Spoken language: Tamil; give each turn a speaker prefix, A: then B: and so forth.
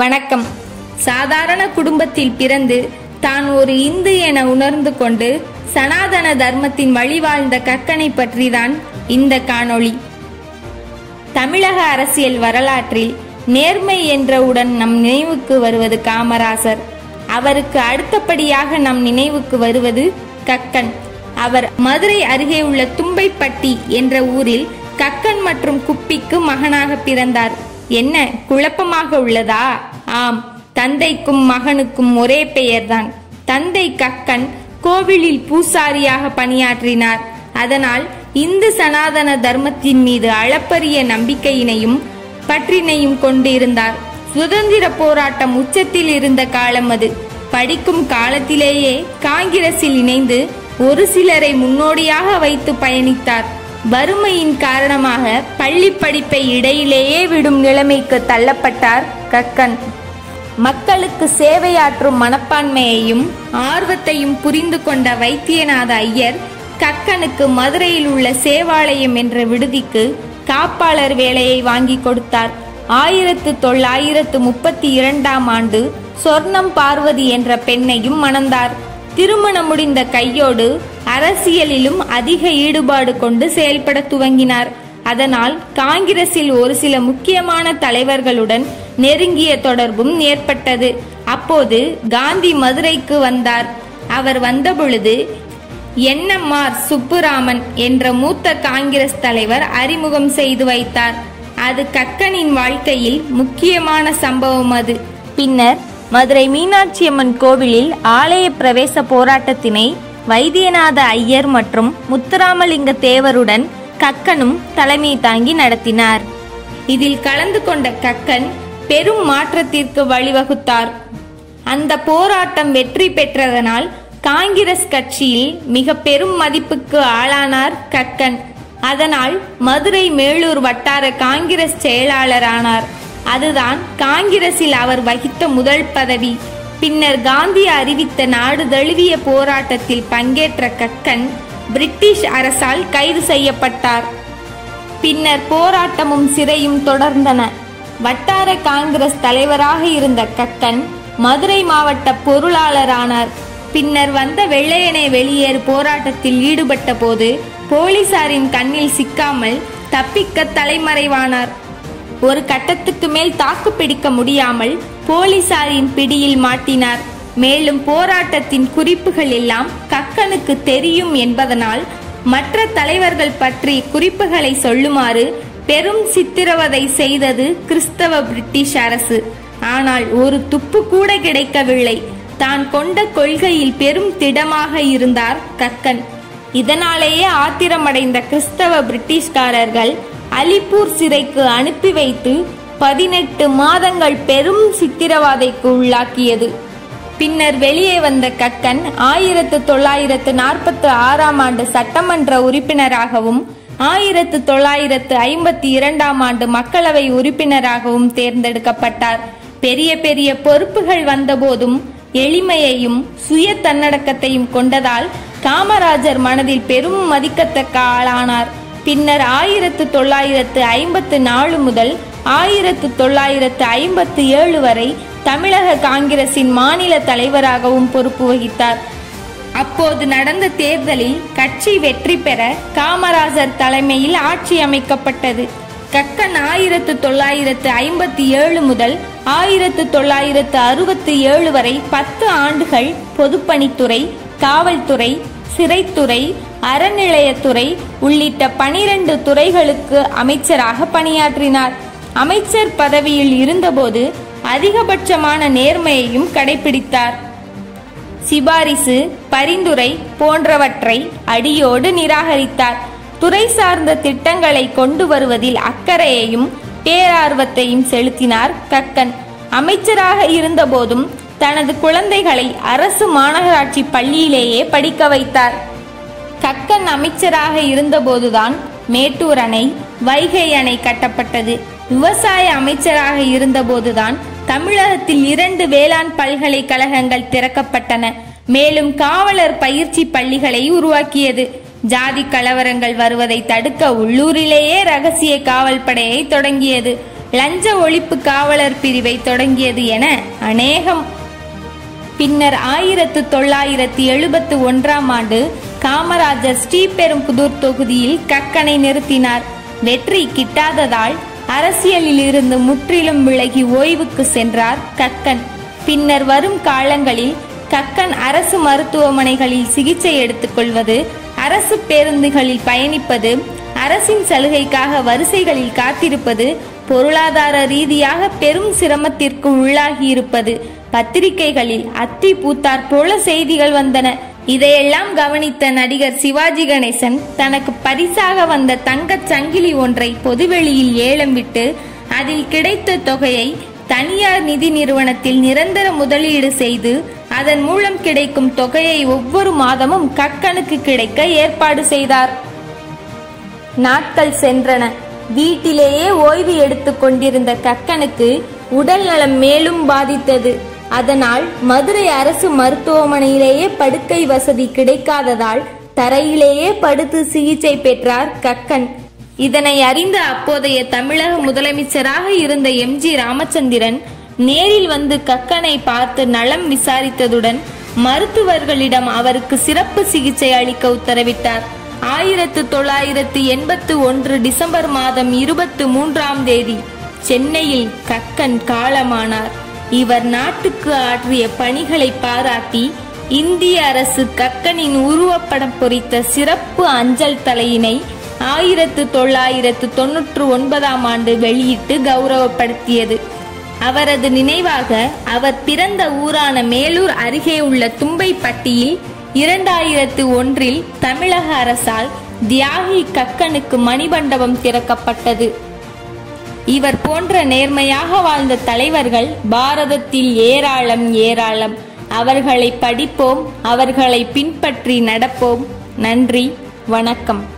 A: வணக்கம். சாதாரண குடும்பத்தில் பிறந்து தான் ஒரு இந்து என உணர்ந்து கொண்டு சனாதன தர்மத்தின் வழிவாழ்ந்த கக்கனை பற்றிதான் இந்த காணொளி. தமிழக அரசியல் வரலாற்றில் நேர்மை என்றவுடன் நம் நினைவுக்கு வருவது காமராசர். அவருக்கு அடுத்தபடியாக நம் நினைவுக்கு வருவது கக்கன். அவர் மதுரை அருகே உள்ள தும்பைப்பட்டி என்ற ஊரில் கக்கன் மற்றும் குப்பிக்கு மகனாக பிறந்தார். என்ன குழப்பமாக உள்ளதா? ஆம் தந்தைக்கும் மகனுக்கும் ஒரே பெயர்தான். தந்தை கக்கன் கோவிலில் பூசாரியாக பணியாற்றினார். அதனால் இந்து சனாதன தர்மத்தின் மீது அளப்பரிய நம்பிக்கையினையும் பற்றினையும் கொண்டிருந்தார். சுதந்திர போராட்டம் உச்சத்தில் இருந்த காலம் அது. படிக்கும் காலத்திலேயே காங்கிரஸில் இணைந்து ஒரு சிலரை முன்னோடியாக வைத்து பயணித்தார். வறுமையின் காரணமாக பள்ளி படிப்பை இடையிலேயே விடும் நிலைமைக்கு தள்ளப்பட்டார் கக்கன். மக்களுக்கு சேவையாற்றும் மனப்பான்மையையும் ஆர்வத்தையும் புரிந்து கொண்ட வைத்தியநாத ஐயர் கக்கனுக்கு மதுரையில் உள்ள சேவாலயம் என்ற விடுதிக்கு காப்பாளர் வேலையை வாங்கி கொடுத்தார். ஆயிரத்து தொள்ளாயிரத்து முப்பத்தி இரண்டாம் ஆண்டு சொர்ணம் பார்வதி என்ற பெண்ணையும் மணந்தார். திருமணம் முடிந்த கையோடு அரசியலிலும் அதிக ஈடுபாடு கொண்டு செயல்பட துவங்கினார். அதனால் காங்கிரஸில் ஒரு சில முக்கியமான தலைவர்களுடன் நெருங்கிய தொடர்பும் ஏற்பட்டது. அப்போது காந்தி மதுரைக்கு வந்தார். அவர் வந்தபொழுது என்எம்ஆர் சுப்புராமன் என்ற மூத்த காங்கிரஸ் தலைவர் அறிமுகம் செய்து வைத்தார். அது கக்கனின் வாழ்க்கையில் முக்கியமான சம்பவம் அது. பின்னர் மதுரை மீனாட்சியம்மன் கோவிலில் ஆலய பிரவேச போராட்டத்தினை வைத்தியநாத ஐயர் மற்றும் முத்துராமலிங்க தேவருடன் கக்கனும் தலைமை தாங்கி நடத்தினார். இதில் கலந்து கொண்ட கக்கன் பெரும் மாற்றத்திற்கு வழிவகுத்தார். அந்த போராட்டம் வெற்றி பெற்றதனால் காங்கிரஸ் கட்சியில் மிக பெரும் மதிப்புக்கு ஆளானார் கக்கன் அதனால் மதுரை மேலூர் வட்டார காங்கிரஸ் செயலாளரானார். அதுதான் காங்கிரஸில் அவர் வகித்த முதல் பதவி. பின்னர் காந்தி அறிவித்த நாடு தழுவிய போராட்டத்தில் பங்கேற்ற கக்கன் பிரிட்டிஷ் அரசால் கைது செய்யப்பட்டார். பின்னர் போராட்டமும் சிறையும் தொடர்ந்தன. வட்டார காங்கிரஸ் தலைவராக இருந்த கக்கன் மதுரை மாவட்ட பொருளாளரானார். பின்னர் வந்த வெள்ளையனை வெளியேறு போராட்டத்தில் ஈடுபட்ட போது போலீசாரின் கண்ணில் சிக்காமல் தப்பிக்க தலைமறைவானார். ஒரு கட்டத்துக்கு மேல் தாக்கு பிடிக்க முடியாமல் போலீசாரின் பிடியில் மாட்டினார். மேலும் போராட்டத்தின் குறிப்புகள் எல்லாம் கக்கனுக்கு தெரியும் என்பதனால் மற்ற தலைவர்கள் பற்றி குறிப்புகளை சொல்லுமாறு பெரும் சித்திரவதை செய்தது கிறிஸ்தவ பிரிட்டிஷ் அரசு. ஆனால் ஒரு துப்பு கூட கிடைக்கவில்லை. தான் கொண்ட கொள்கையில் பெரும் திடமாக இருந்தார் கக்கன் இதனாலேயே ஆத்திரமடைந்த கிறிஸ்தவ பிரிட்டிஷ்காரர்கள் அலிப்பூர் சிறைக்கு அனுப்பி வைத்து பதினெட்டு மாதங்கள் பெரும் சித்திரவாதைக்கு உள்ளாக்கியது. பின்னர் வெளியே வந்த கக்கன் ஆயிரத்து தொள்ளாயிரத்து நாற்பத்து ஆறாம் ஆண்டு சட்டமன்ற உறுப்பினராகவும் ஆயிரத்து தொள்ளாயிரத்து ஐம்பத்தி இரண்டாம் ஆண்டு மக்களவை உறுப்பினராகவும் தேர்ந்தெடுக்கப்பட்டார். பெரிய பெரிய பொறுப்புகள் வந்தபோதும் எளிமையையும் சுய தன்னடக்கத்தையும் கொண்டதால் காமராஜர் மனதில் பெரும் மதிக்கத்தக்க ஆளானார். பின்னர் ஆயிரத்து தொள்ளாயிரத்து ஐம்பத்து நாலு முதல் ஆயிரத்து தொள்ளாயிரத்து ஐம்பத்து ஏழு வரை தமிழக காங்கிரசின் மாநில தலைவராகவும் பொறுப்பு வகித்தார். அப்போது நடந்த தேர்தலில் கட்சி வெற்றி பெற காமராஜர் தலைமையில் ஆட்சி அமைக்கப்பட்டது. கக்கன் ஆயிரத்து தொள்ளாயிரத்து ஐம்பத்தி ஏழு முதல் ஆயிரத்து தொள்ளாயிரத்து அறுபத்தி ஏழு வரை பத்து ஆண்டுகள் பொதுப்பணித்துறை காவல்துறை சிறைத்துறை அறநிலையத்துறை உள்ளிட்ட பனிரெண்டு துறைகளுக்கு அமைச்சராக பணியாற்றினார். அமைச்சர் பதவியில் இருந்தபோது அதிகபட்சமான நேர்மையையும் கடைபிடித்தார். சிபாரிசு பரிந்துரை போன்றவற்றை அடியோடு நிராகரித்தார். துறை சார்ந்த திட்டங்களை கொண்டு வருவதில் அக்கறையையும் பேரார்வத்தையும் செலுத்தினார் கக்கன். அமைச்சராக இருந்தபோதும் தனது குழந்தைகளை அரசு மாநகராட்சி பள்ளியிலேயே படிக்க வைத்தார். கக்கன் அமைச்சராக இருந்தபோதுதான் மேட்டூர் அணை வைகை அணை கட்டப்பட்டது. விவசாய அமைச்சராக இருந்தபோதுதான் தமிழகத்தில் இரண்டு வேளாண் பல்கலைக்கழகங்கள் திறக்கப்பட்டன. மேலும் காவலர் பயிற்சி பள்ளிகளை உருவாக்கியது. ஜாதி கலவரங்கள் வருவதை தடுக்க உள்ளூரிலேயே ரகசிய காவல் படையை தொடங்கியது. லஞ்ச ஒழிப்பு காவலர் பிரிவை தொடங்கியது என அநேகம். பின்னர் ஆயிரத்து தொள்ளாயிரத்தி எழுபத்து ஒன்றாம் ஆண்டு காமராஜர் ஸ்ரீபெரும்புதூர் தொகுதியில் கக்கனை நிறுத்தினார். வெற்றி கிட்டாததால் அரசியலில் இருந்து முற்றிலும் விலகி ஓய்வுக்கு சென்றார் கக்கன். பின்னர் வரும் காலங்களில் கக்கன் அரசு மருத்துவமனைகளில் சிகிச்சை எடுத்துக்கொள்வது அரசு பேருந்துகளில் பயணிப்பது அரசின் சலுகைக்காக வரிசைகளில் காத்திருப்பது பொருளாதார ரீதியாக பெரும் சிரமத்திற்கு உள்ளாகியிருப்பது. பத்திரிகைகளில் அத்தி பூத்தார் போல செய்திகள் வந்தன. இதையெல்லாம் கவனித்த நடிகர் சிவாஜி கணேசன் தனக்கு பரிசாக வந்த தங்கச் சங்கிலி ஒன்றை பொதுவெளியில் ஏலம் விட்டு அதில் கிடைத்த தொகையை தனியார் நிதி நிறுவனத்தில் நிரந்தர முதலீடு செய்து அதன் மூலம் கிடைக்கும் தொகையை ஒவ்வொரு மாதமும் கக்கனுக்கு கிடைக்க ஏற்பாடு செய்தார். நாட்கள் சென்றன. வீட்டிலேயே ஓய்வு எடுத்துக் கொண்டிருந்த கக்கனுக்கு உடல் நலம் மேலும் பாதித்தது. அதனால் மதுரை அரசு மருத்துவமனையிலேயே படுக்கை வசதி கிடைக்காததால் தரையிலேயே படுத்து சிகிச்சை பெற்றார் கக்கன். இதனை அறிந்த அப்போதைய தமிழக முதலமைச்சராக இருந்த எம் ஜி ராமச்சந்திரன் நேரில் வந்து கக்கனை பார்த்து நலம் விசாரித்ததுடன் மருத்துவர்களிடம் அவருக்கு சிறப்பு சிகிச்சை அளிக்க உத்தரவிட்டார். ஆயிரத்து தொள்ளாயிரத்து எண்பத்து ஒன்று டிசம்பர் மாதம் இருபத்து மூன்றாம் தேதி சென்னையில் கக்கன் காலமானார். இவர் நாட்டுக்கு ஆற்றிய பணிகளை பாராட்டி இந்திய அரசு கக்கனின் உருவப்படம் பொறித்த சிறப்பு அஞ்சல் தலையினை ஆயிரத்து தொள்ளாயிரத்து தொன்னூற்று ஒன்பதாம் ஆண்டு வெளியிட்டு கௌரவப்படுத்தியது. அவரது நினைவாக அவர் பிறந்த ஊரான மேலூர் அருகே உள்ள தும்பைப்பட்டியில் இரண்டாயிரத்து ஒன்றில் தமிழக அரசால் தியாகி கக்கனுக்கு மணிமண்டபம் திறக்கப்பட்டது. இவர் போன்ற நேர்மையாக வாழ்ந்த தலைவர்கள் பாரதத்தில் ஏராளம் ஏராளம். அவர்களை படிப்போம் அவர்களை பின்பற்றி நடப்போம். நன்றி வணக்கம்.